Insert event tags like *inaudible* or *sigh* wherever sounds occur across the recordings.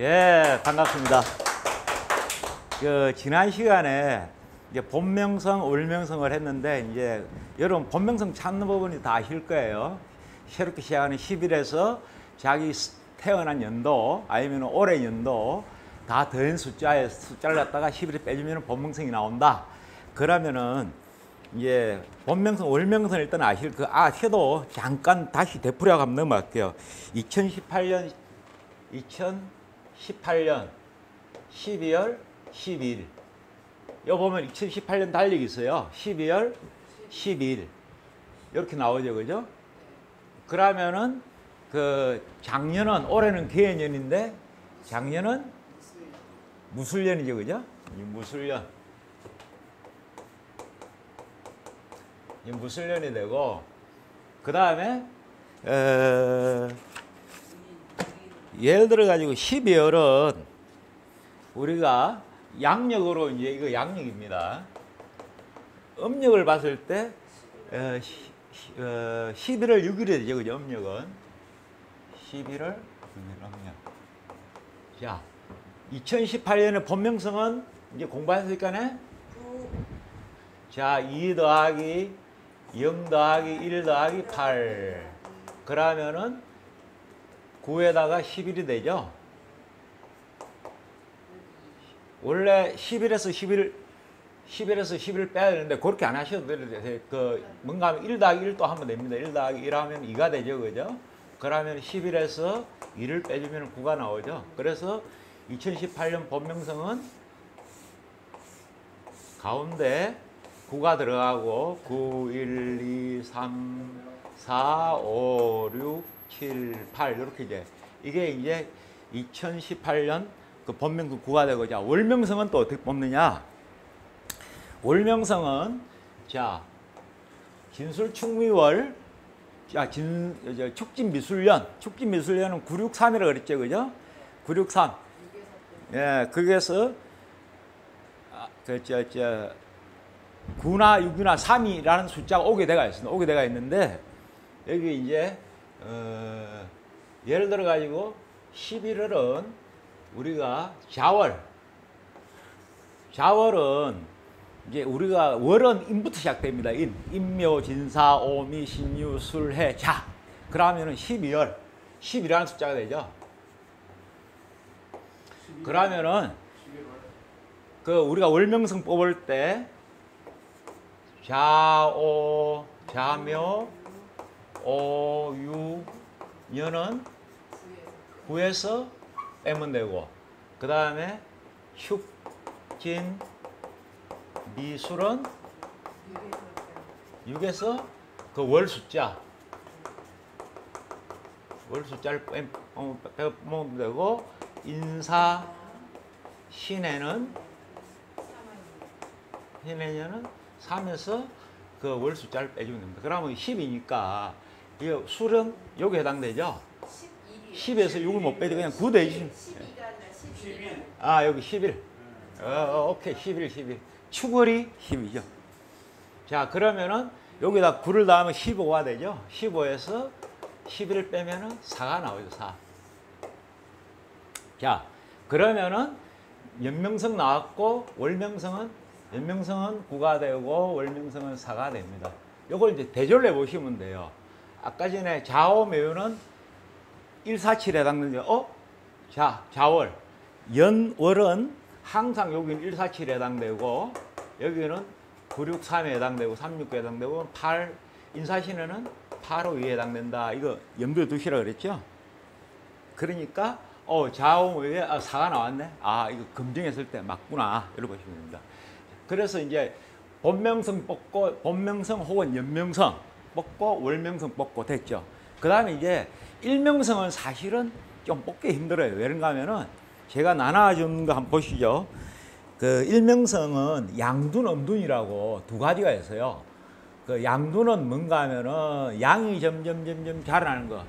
예, 반갑습니다. 그 지난 시간에 이제 본명성, 올명성을 했는데 이제 여러분 본명성 찾는 부분이 다 아실 거예요. 새롭게 시작하는 10일에서 자기 태어난 연도 아니면 올해 연도 다 더한 숫자에 숫자를 갖다가 10일에 빼주면 본명성이 나온다. 그러면은 이제 본명성, 월명성 일단 아실 그 아, 해도 잠깐 다시 되풀이하고 한번 넘어갈게요. 2018년 2018년 12월 12일. 여기 보면 2018년 달력이 있어요. 12월 12일. 이렇게 나오죠. 그죠? 그러면은 그 작년은 올해는 개년인데 작년은 무술년이죠. 그죠? 이 무술년. 이 무술년이 되고 그 다음에 어 예를 들어 가지고 12월은 우리가 양력으로 이제 이거 양력입니다. 음력을 봤을 때 어, 시, 어, 11월 6일이 되죠. 그죠? 음력은 11월 6일 음력. 자, 2018년의 본명성은 이제 공부했으니까네. 자, 2 더하기 0 더하기 1 더하기 8. 그러면은 9에다가 11이 되죠. 원래 11에서 11, 11에서 11 빼야 되는데 그렇게 안 하셔도 돼요. 그 뭔가 하면 1 더하기 1도 하면 됩니다. 1 더하기 1 하면 2가 되죠. 그죠? 그러면 11에서 2를 빼주면 9가 나오죠. 그래서 2018년 본명성은 가운데 9가 들어가고 9, 1, 2, 3, 4, 5, 6, 7, 8 이렇게 이제 이게 이제 2018년 그 본명성 9가 되고 자 월명성은 또 어떻게 뽑느냐? 월명성은 자 진술충미월 자, 진, 저, 축진미술년, 축진미술년은 963이라고 그랬죠, 그죠? 963. 예, 거기에서, 아, 그, 저, 저, 9나 6이나 3이라는 숫자가 오게 돼가 있습니다. 오게 돼가 있는데, 여기 이제, 어, 예를 들어 가지고 11월은 우리가 자월, 자월은 이제 우리가 월은 인부터 시작됩니다. 인, 인묘, 진사, 오미, 신유, 술, 해, 자. 그러면은 12월, 10이라는 숫자가 되죠. 그러면은 그 우리가 월명성 뽑을 때 자오, 자묘, 오유, 년은 9에서 빼면 되고 그 다음에 흉, 진, 미술은 6에서 그 월 숫자 월 숫자를 빼면 되고 인사 신해는 신해년은 3에서 그 월 숫자를 빼주면 됩니다. 그러면 10이니까 이 술은 여기 해당되죠? 10에서 6을 못 빼도 그냥 9 대지. 아 여기 11. 어, 오케이 11, 11. 축월이 10이죠. 자, 그러면은 여기다 9를 더하면 15가 되죠. 15에서 11을 빼면은 4가 나오죠, 4. 자, 그러면은 연명성 나왔고 월명성은 연명성은 9가 되고 월명성은 4가 됩니다. 요걸 이제 대조를 해 보시면 돼요. 아까 전에 좌오 매우는 147에 해당되죠. 어? 자, 좌월. 연월은 항상 여기는 147에 해당되고 여기는 963에 해당되고 369에 해당되고 8 인사신에는 852에 해당된다. 이거 염두에 두시라 그랬죠? 그러니까 어 좌우에 아, 4가 나왔네. 아 이거 검증했을 때 맞구나. 이렇게 보시면 됩니다. 그래서 이제 본명성 뽑고 본명성 혹은 연명성 뽑고 월명성 뽑고 됐죠. 그 다음에 이제 일명성은 사실은 좀 뽑기 힘들어요. 왜 그런가 하면은 제가 나눠준 거 한번 보시죠. 그 일명성은 양둔, 음둔이라고 두 가지가 있어요. 그 양둔은 뭔가 하면은 양이 점점 점점 자라나는 거.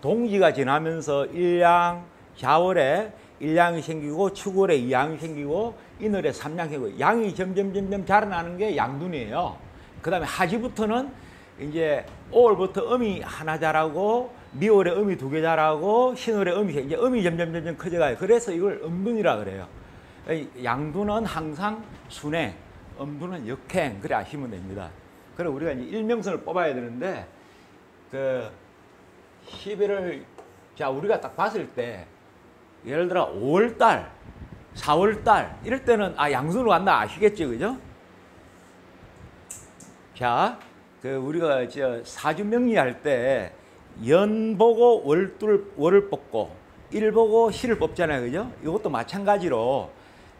동지가 지나면서 일양, 자월에 일양이 생기고 추월에 이양이 생기고 이늘에 삼양이 생기고 양이 점점 점점 자라나는 게 양둔이에요. 그 다음에 하지부터는 이제 5월부터 음이 하나 자라고 미월에 음이 두 개 자라고 신월에 음이 이제 음이 점점 점점 커져가요. 그래서 이걸 음둔이라 그래요. 양둔은 항상 순행, 음둔은 역행 그래 아시면 됩니다. 그래 우리가 이제 일명선을 뽑아야 되는데 그 11월 자 우리가 딱 봤을 때 예를 들어 5월 달, 4월 달 이럴 때는 아 양순으로 간다 아시겠죠, 그죠? 자, 그 우리가 저 사주 명리 할 때 연 보고 월둘 월을 뽑고 일 보고 시를 뽑잖아요, 그죠? 이것도 마찬가지로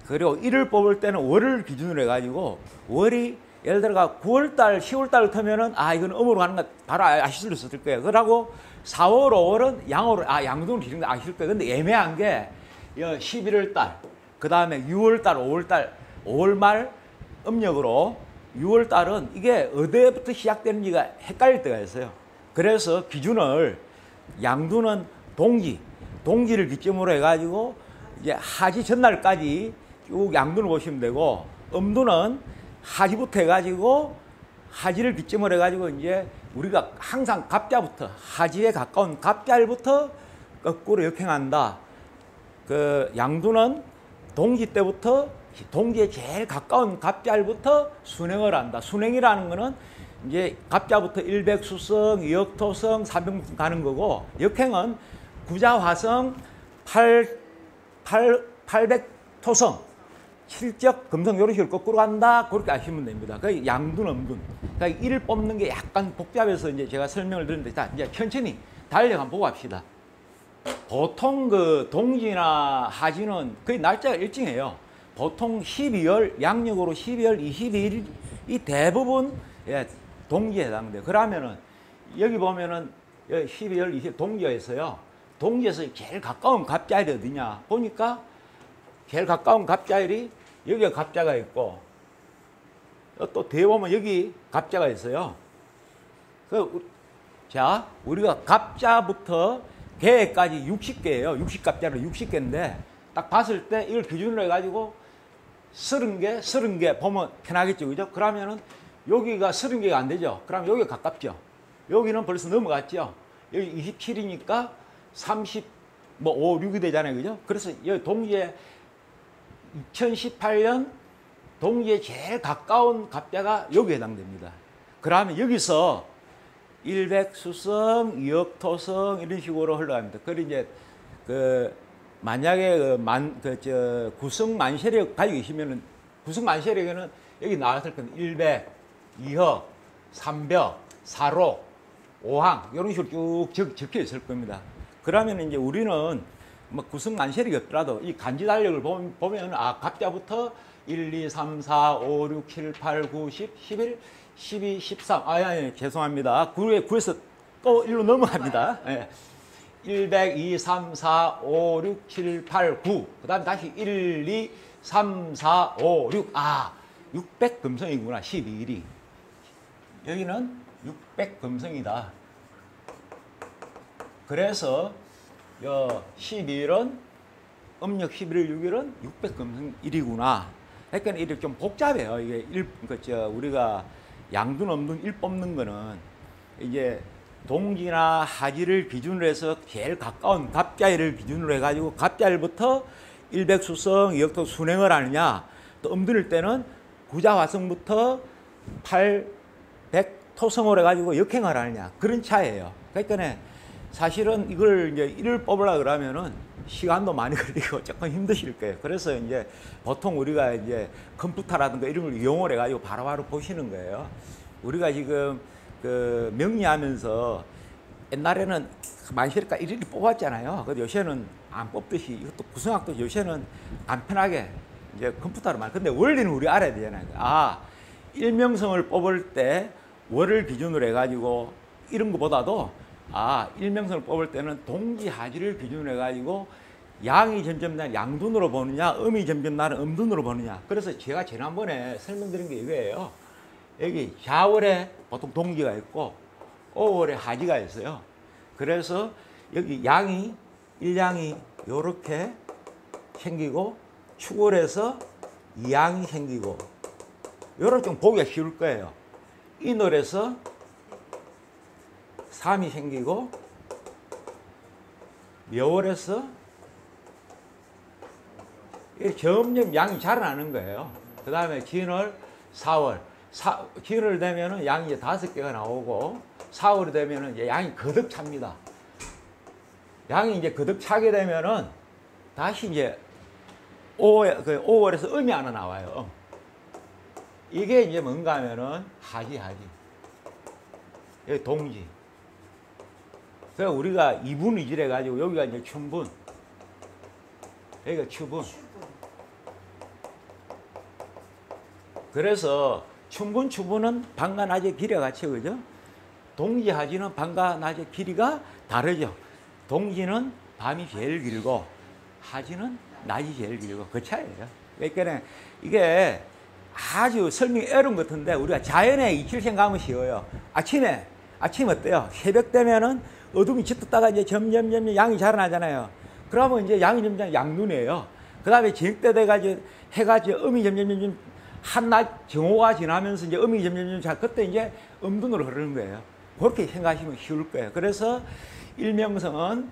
그리고 일을 뽑을 때는 월을 기준으로 해 가지고 월이 예를 들어가 9월 달, 10월 달 터면은 아 이건 음으로 가는 거 바로 아, 아실 수 있을 거예요. 그러고 4월, 5월은 양으로 아 양동을 기준 아실 거예요. 근데 애매한 게 11월 달, 그 다음에 6월 달, 5월 달, 5월 말 음력으로 6월 달은 이게 어디부터 시작되는지가 헷갈릴 때가 있어요. 그래서 기준을 양두는 동기, 동기를 기점으로 해가지고 이제 하지 전날까지 쭉 양두를 보시면 되고 음두는 하지부터 해가지고 하지를 기점으로 해가지고 이제 우리가 항상 갑자부터 하지에 가까운 갑자일부터 거꾸로 역행한다. 그 양두는 동기 때부터 동기에 제일 가까운 갑자일부터 순행을 한다. 순행이라는 거는 이제 갑자부터 일백수성, 이역토성, 삼백무성 가는 거고 역행은 구자화성, 팔, 팔, 팔백토성 실적 금성 이런 식으로 거꾸로 간다 그렇게 아시면 됩니다. 그 양둔 음둔. 그러니까 이를 뽑는 게 약간 복잡해서 이제 제가 설명을 드렸는데 자 이제 천천히 달력 한번 보고 합시다. 보통 그 동지나 하지는 거의 날짜가 일정해요. 보통 12월 양력으로 12월 22일이 대부분 예, 동지에 해당돼요. 그러면은 여기 보면은 12월 20일 동지에서요. 동지에서 제일 가까운 갑자일이 어디냐 보니까 제일 가까운 갑자일이 여기가 갑자가 있고 또 뒤에 보면 여기 갑자가 있어요. 그, 자, 우리가 갑자부터 개까지 60개예요. 60갑자로 60개인데 딱 봤을 때 이걸 기준으로 해가지고 30개, 30개 보면 편하겠죠. 그죠? 그러면은 여기가 30개가 안 되죠. 그럼 여기가 가깝죠. 여기는 벌써 넘어갔죠. 여기 27이니까 30, 뭐 5, 6이 되잖아요. 그죠? 그래서 여기 동지에 2018년 동지에 제일 가까운 갑자가 여기에 해당됩니다. 그러면 여기서 일백수성, 이역토성 이런 식으로 흘러갑니다. 그리고 이제 그 만약에 그 만, 그, 저, 구성 만세력 가지고 계시면은 구성 만세력에는 여기 나왔을 건데 일백, 이역, 삼벽, 사록, 오항 이런 식으로 쭉 적, 혀 있을 겁니다. 그러면 이제 우리는 뭐 구성 만세력이 없더라도 이 간지 달력을 보면 아 갑자부터 1, 2, 3, 4, 5, 6, 7, 8, 9, 10, 11, 12, 13. 아, 아니, 죄송합니다. 9에 9에서 또 1로 넘어갑니다. 예. 100, 2, 3, 4, 5, 6, 7, 8, 9. 그 다음에 다시 1, 2, 3, 4, 5, 6. 아, 600 금성이구나. 12일이. 여기는 600 금성이다. 그래서 12일은 음력 11일 6일은 600 금성일이구나. 그러니까 이게 좀 복잡해요. 이게 일, 그저 우리가 양둔 음둔 일 뽑는 거는 이제 동기나 하지를 기준으로 해서 제일 가까운 갑자일을 기준으로 해가지고 갑자일부터 일백수성, 이역토 순행을 하느냐 또 음둔일 때는 구자화성부터 팔백 토성을 해가지고 역행을 하느냐 그런 차이예요. 그러니까 사실은 이걸 이제 일을 뽑으려 그러면은 시간도 많이 *laughs* 걸리고 조금 힘드실 거예요. 그래서 이제 보통 우리가 이제 컴퓨터라든가 이런 걸 이용을 해가지고 바로바로 보시는 거예요. 우리가 지금 그 명리하면서 옛날에는 만실까 일일이 뽑았잖아요. 근데 요새는 안 뽑듯이 이것도 구성학도 요새는 간편하게 이제 컴퓨터로 만. 근데 원리는 우리 알아야 되잖아요. 아 일명성을 뽑을 때 월을 기준으로 해가지고 이런 것보다도 아 일명성을 뽑을 때는 동지 하지를 기준으로 해가지고 양이 점점 날 양둔으로 보느냐 음이 점점 나는 음둔으로 보느냐 그래서 제가 지난번에 설명드린 게 이거예요 여기 4월에 보통 동지가 있고 5월에 하지가 있어요 그래서 여기 양이 일양이 요렇게 생기고 축월해서 이양이 생기고 요렇게 좀 보기가 쉬울 거예요 이노에서 3이 생기고 묘월에서 이게 점점 양이 자라나는 거예요. 그 다음에 진월, 4월. 사, 진월 되면은 양이 이제 다섯 개가 나오고 4월이 되면은 이제 양이 거듭 찹니다. 양이 이제 거듭 차게 되면은 다시 이제 5월, 그 5월에서 음이 하나 나와요. 음. 이게 이제 뭔가 하면은 하지, 하지. 여기 동지. 그래서 우리가 이분 이질해 가지고 여기가 이제 춘분. 여기가 추분. 그래서 춘분, 추분은 밤과 낮의 길이가 같이 그죠? 동지, 하지는 밤과 낮의 길이가 다르죠. 동지는 밤이 제일 길고 하지는 낮이 제일 길고 그 차이예요. 그러니까 이게 아주 설명이 어려운 것 같은데 우리가 자연의 이치를 생각하면 쉬워요. 아침에 아침 어때요? 새벽 되면은 어둠이 짙었다가 이제 점점 점점 양이 자라나잖아요. 그러면 이제 양이 점점 양눈이에요. 그 다음에 저녁 때 돼가지고 해가 이제 음이 점점 점점 한낮 정오가 지나면서 이제 음이 점점 점점 자 그때 이제 음둔으로 흐르는 거예요. 그렇게 생각하시면 쉬울 거예요. 그래서 일명성은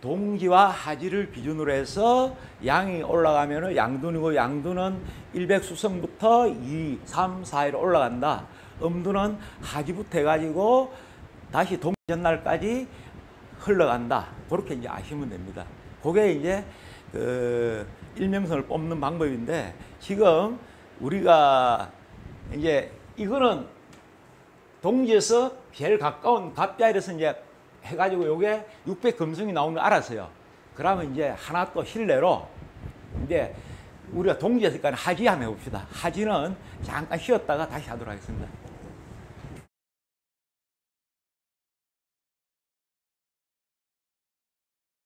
동지와 하지를 기준으로 해서 양이 올라가면 양둔이고 양둔은 일백수성부터 2, 3, 4일 올라간다. 음둔은 하지부터 해가지고 다시 동지 전날까지 흘러간다. 그렇게 이제 아시면 됩니다. 그게 이제 그 일명성을 뽑는 방법인데 지금 우리가 이제 이거는 동지에서 제일 가까운 갑자일에서 이제 해가지고 요게 600 금성이 나오는 거 알았어요. 그러면 이제 하나 또 실내로 이제 우리가 동지에서 하지 한번 해봅시다. 하지는 잠깐 쉬었다가 다시 하도록 하겠습니다.